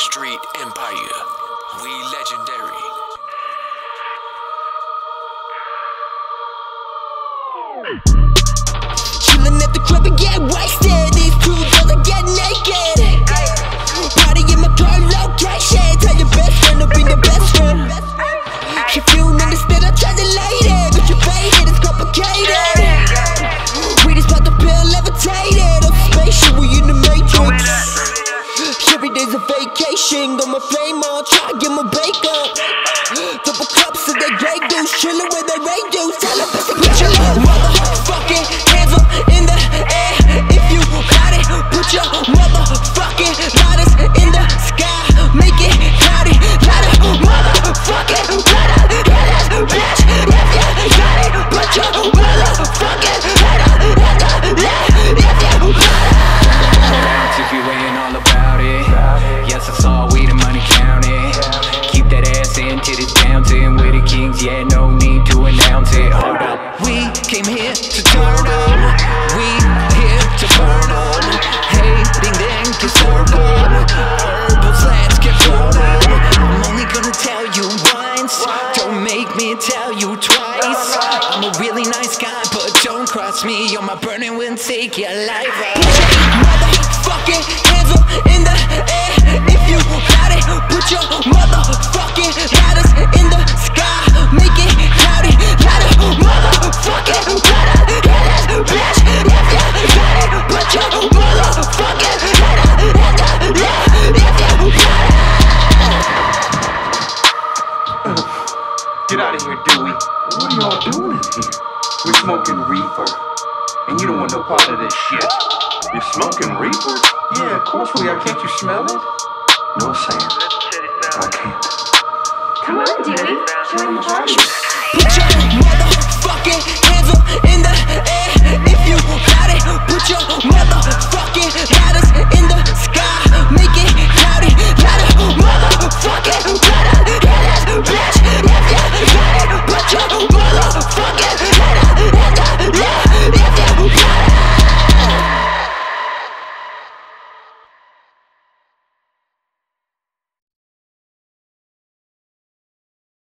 Street Empire. We legendary. Chillin' at the club and get wasted. These two girls are get naked. Vacation. Got my flame on, try to get my bake up. Double cups of that Grey Goose, chillin' with that Ray Juice. Tell them to put your motherfucking hands up in the air. If you got it, put your motherfucking lighters in the sky. Make it cloudy, light a motherfucking lighter. Yeah, that's bitch. If you got it, put your kings, yeah, no need to announce it. Hold up. We came here to turn up. We here to burn up. Hating then get served up. Herbals, let's get rolling I'm only gonna tell you once. Don't make me tell you twice. I'm a really nice guy, but don't cross me. Or my burning will take your life. Your motherfucking hands up in the air. If you got it. Get out of here, Dewey. What are y'all doing in here? We're smoking reefer. And you don't want no part of this shit. You're smoking reefer? Yeah, of course we are. Can't you smell it? No, Sam. I can't. Come on, Dewey. Join the party. Put your motherfucking